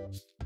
あ。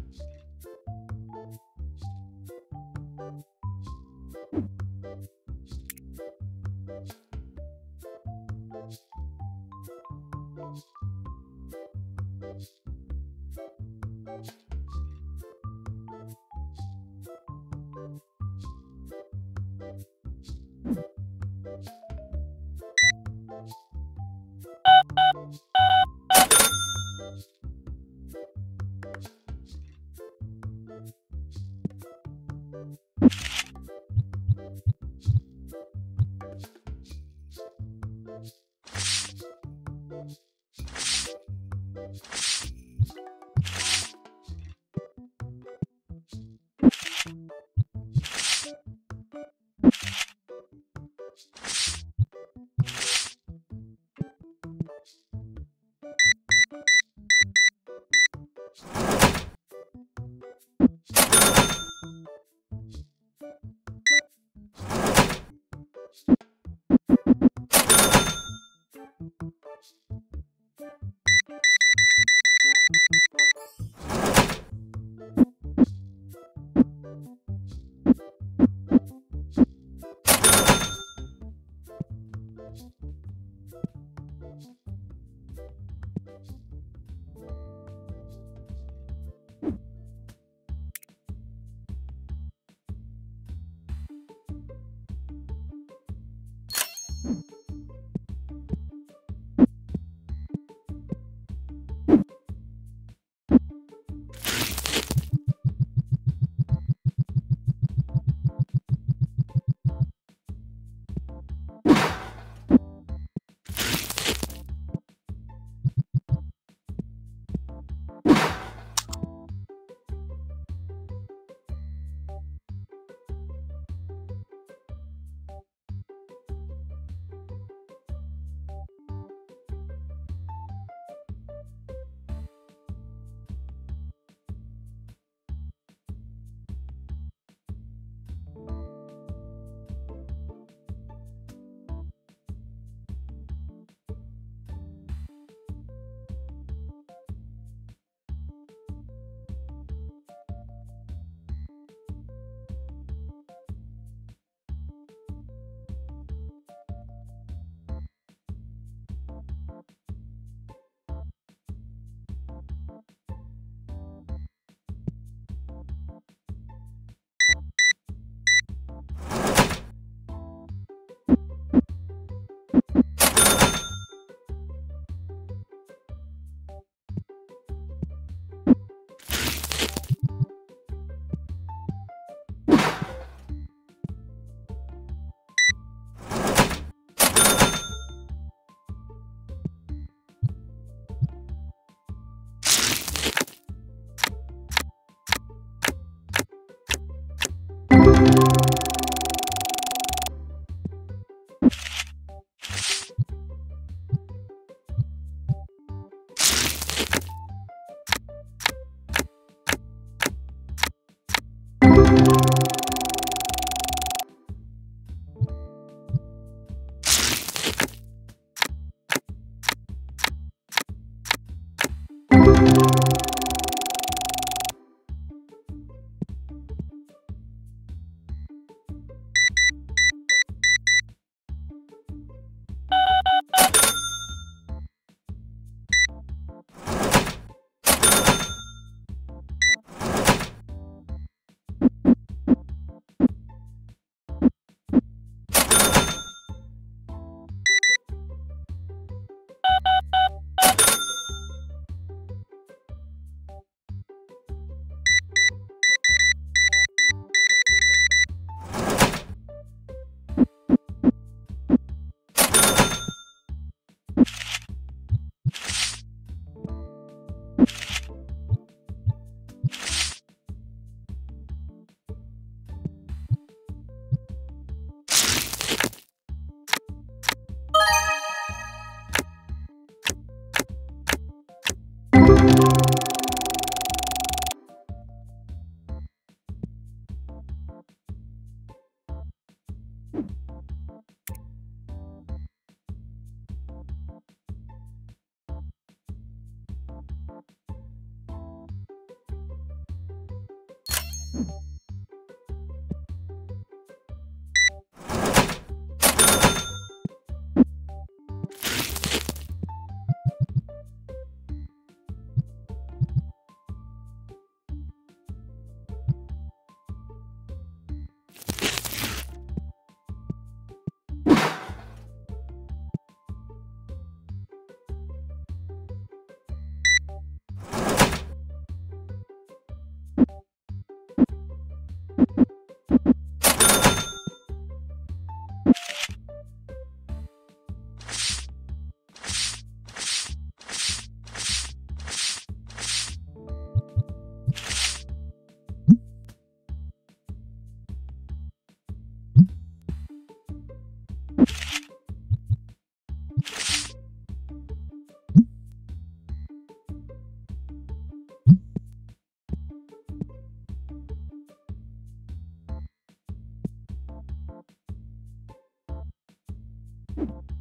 you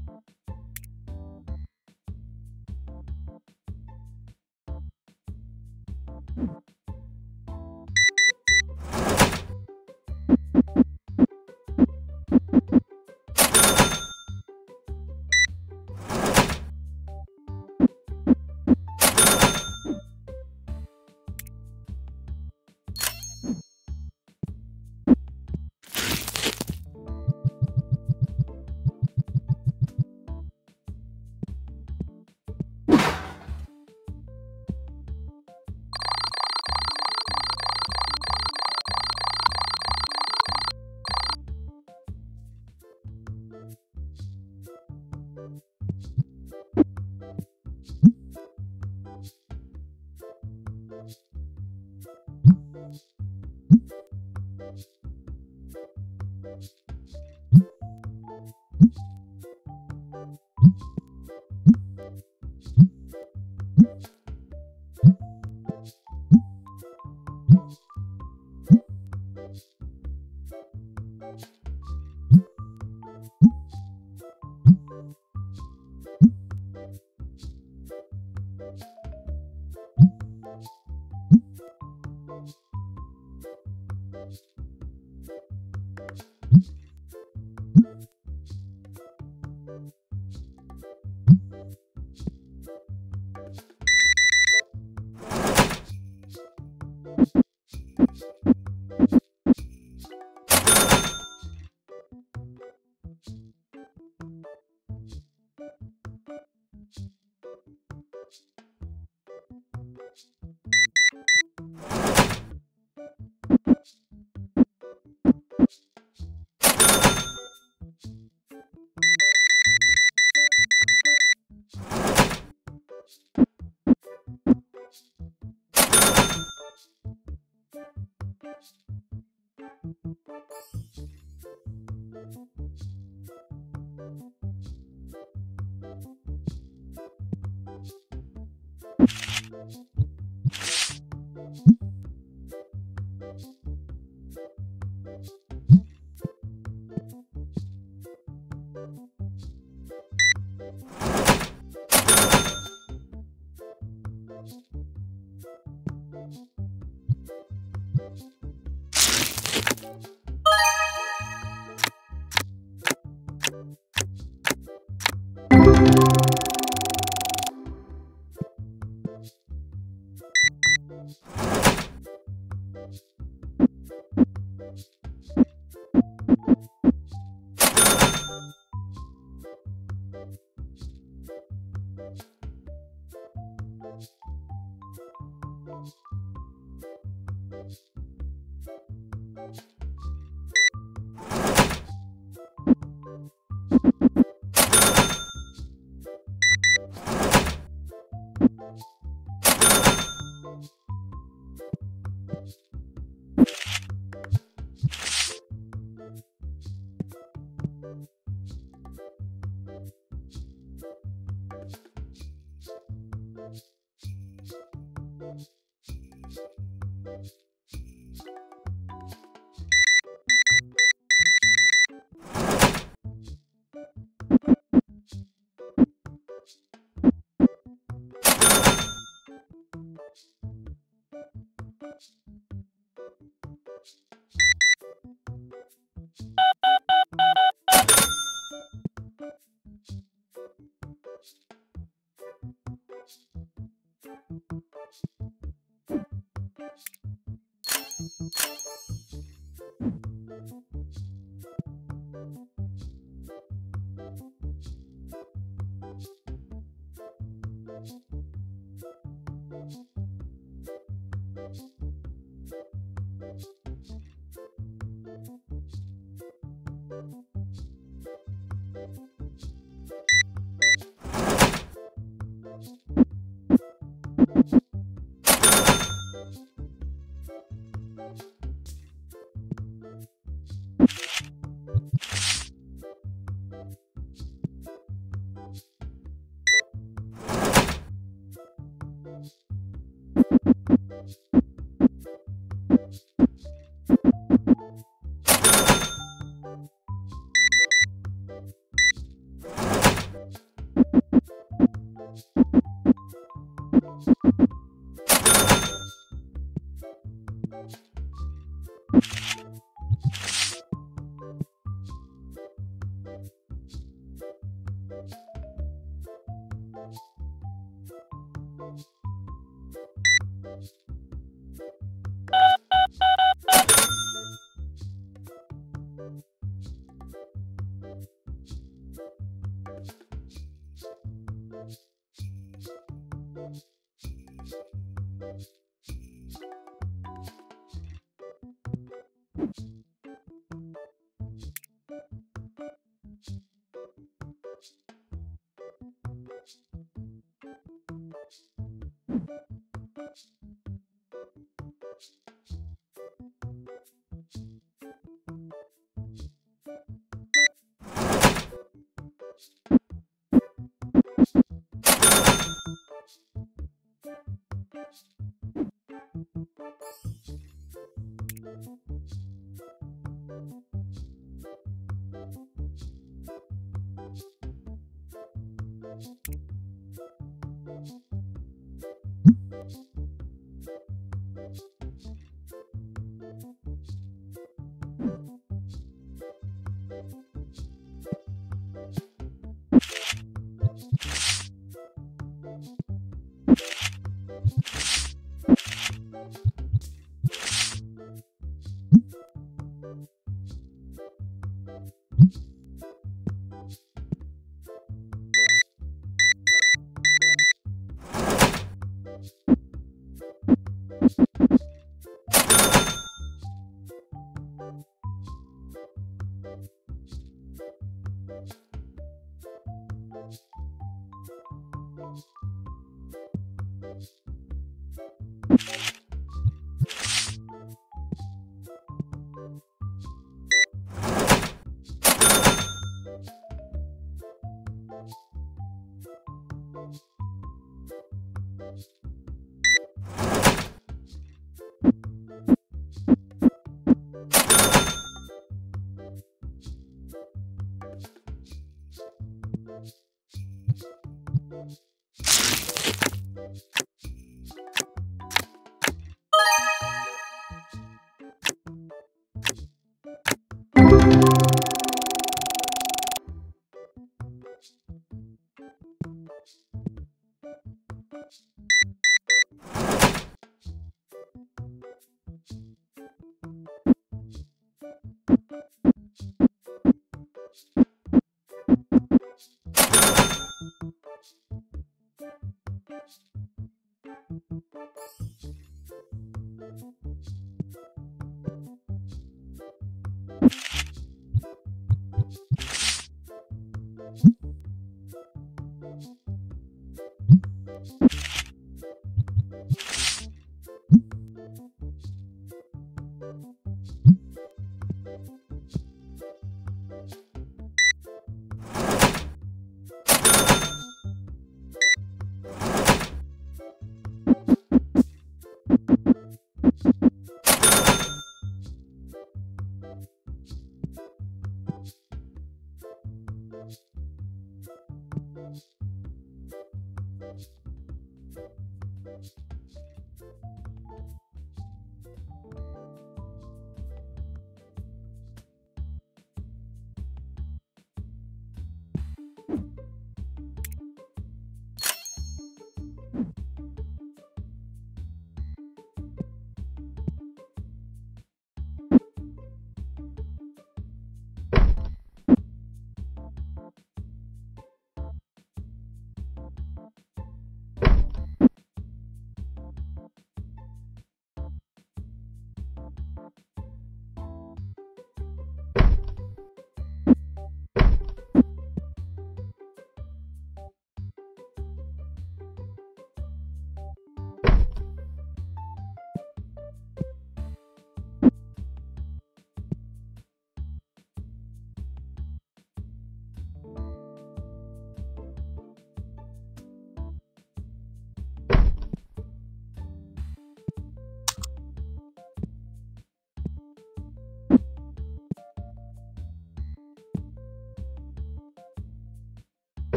You